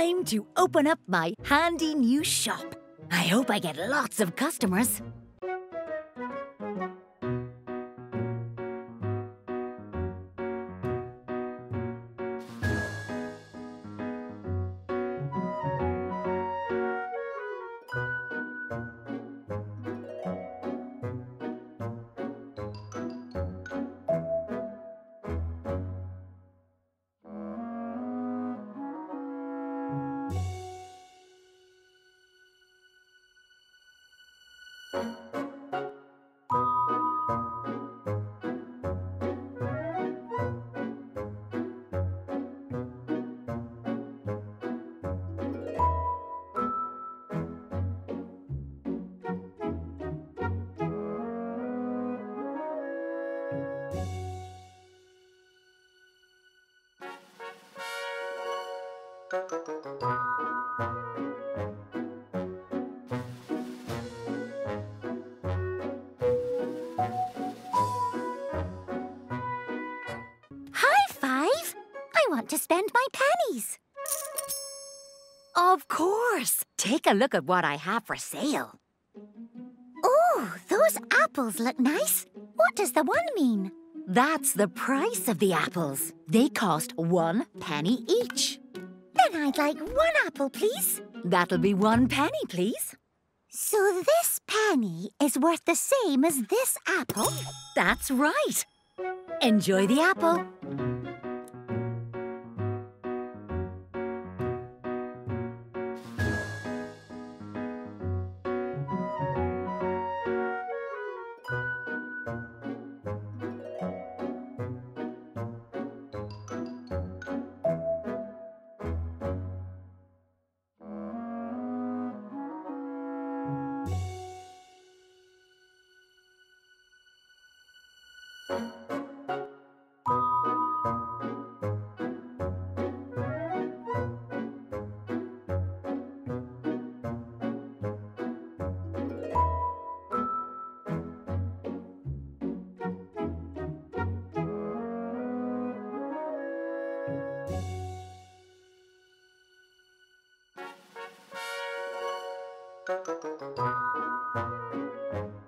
to open up my handy new shop. I hope I get lots of customers. To spend my pennies. Of course. Take a look at what I have for sale. Oh, those apples look nice. What does the one mean? That's the price of the apples. They cost one penny each. Then I'd like one apple, please. That'll be one penny, please. So this penny is worth the same as this apple? That's right. Enjoy the apple. Thank you.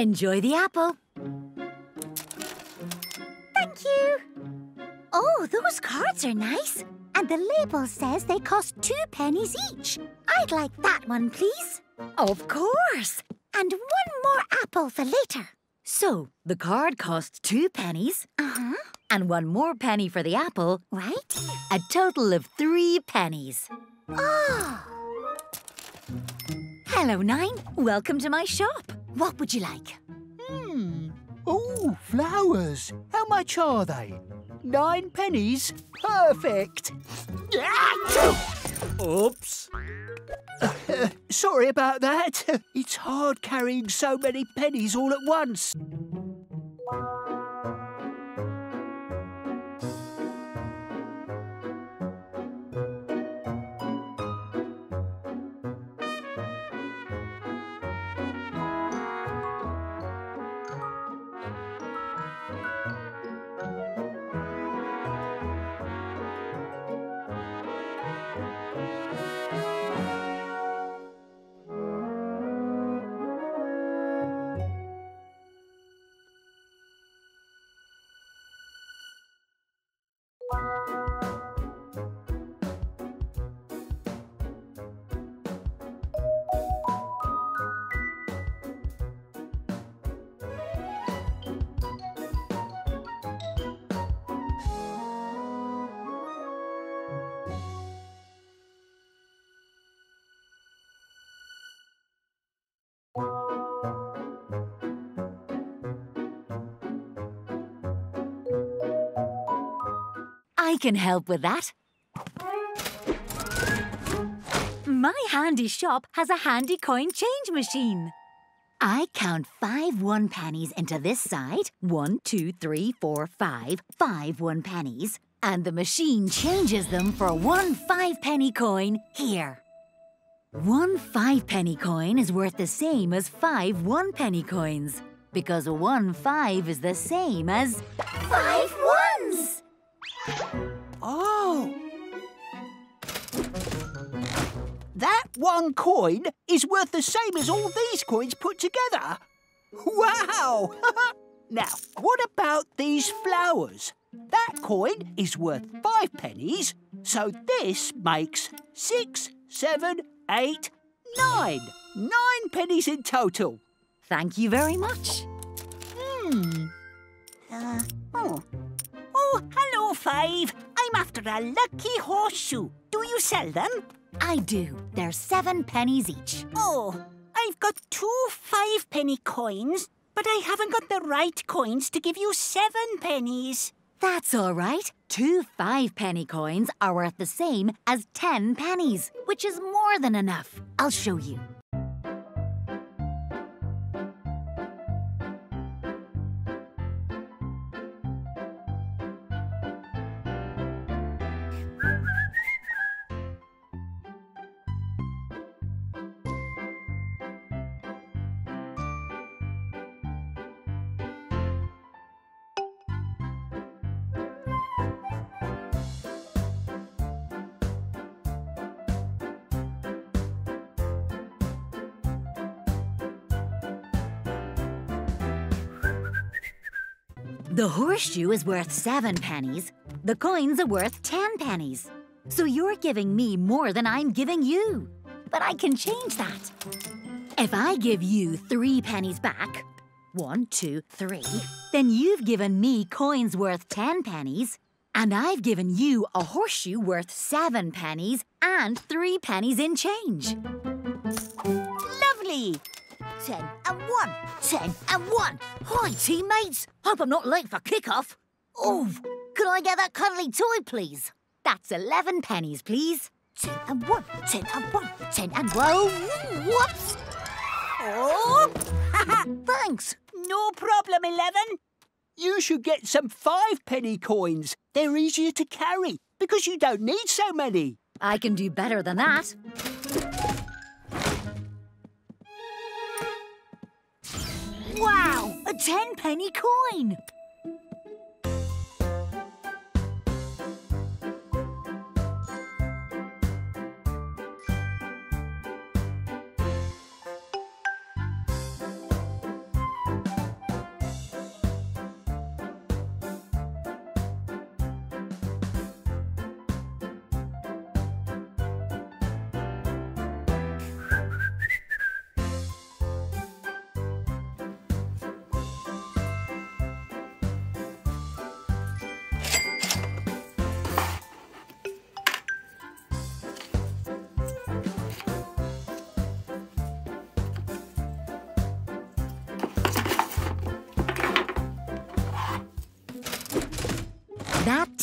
Enjoy the apple. Thank you. Oh, those cards are nice. And the label says they cost two pennies each. I'd like that one, please. Of course. And one more apple for later. So, the card costs two pennies Uh-huh. and one more penny for the apple, Right? a total of three pennies. Oh, Hello, Nine. Welcome to my shop. What would you like? Hmm. Oh, flowers. How much are they? Nine pennies? Perfect. Oops. Sorry about that. It's hard carrying so many pennies all at once. I can help with that. My handy shop has a handy coin change machine. I count five one pennies into this side. One, two, three, four, five. Five one pennies. And the machine changes them for one five penny coin here. One five penny coin is worth the same as five one penny coins because one five is the same as Five ones! Oh! That one coin is worth the same as all these coins put together. Wow! now, what about these flowers? That coin is worth five pennies, so this makes six, seven, eight, nine. Nine pennies in total. Thank you very much. Hmm. Uh, oh. Oh, hello, Five. I'm after a lucky horseshoe. Do you sell them? I do. They're seven pennies each. Oh, I've got two five penny coins, but I haven't got the right coins to give you seven pennies. That's all right. Two five penny coins are worth the same as ten pennies, which is more than enough. I'll show you. The horseshoe is worth seven pennies. The coins are worth ten pennies. So you're giving me more than I'm giving you. But I can change that. If I give you three pennies back, one, two, three, then you've given me coins worth ten pennies, and I've given you a horseshoe worth seven pennies and three pennies in change. Lovely. Ten and one, ten and one. Hi, teammates. Hope I'm not late for kickoff. Oh, could I get that cuddly toy, please? That's eleven pennies, please. Ten and one, ten and one, ten and one. Oh, whoops! Oh, Thanks. no problem, Eleven. You should get some five penny coins. They're easier to carry because you don't need so many. I can do better than that. Wow, a ten penny coin.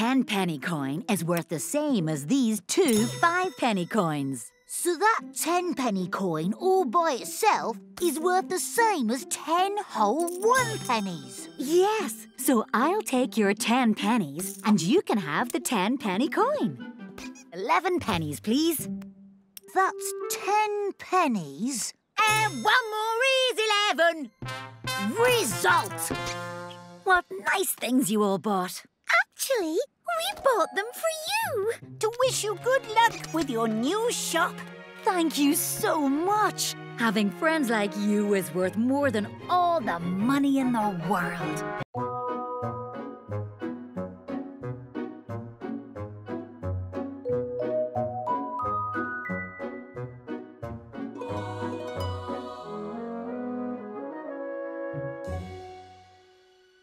Ten penny coin is worth the same as these two five penny coins. So that ten penny coin all by itself is worth the same as ten whole one pennies. Yes, so I'll take your ten pennies and you can have the ten penny coin. Eleven pennies, please. That's ten pennies. And one more is eleven. Result! What nice things you all bought. Actually, we bought them for you. To wish you good luck with your new shop. Thank you so much. Having friends like you is worth more than all the money in the world.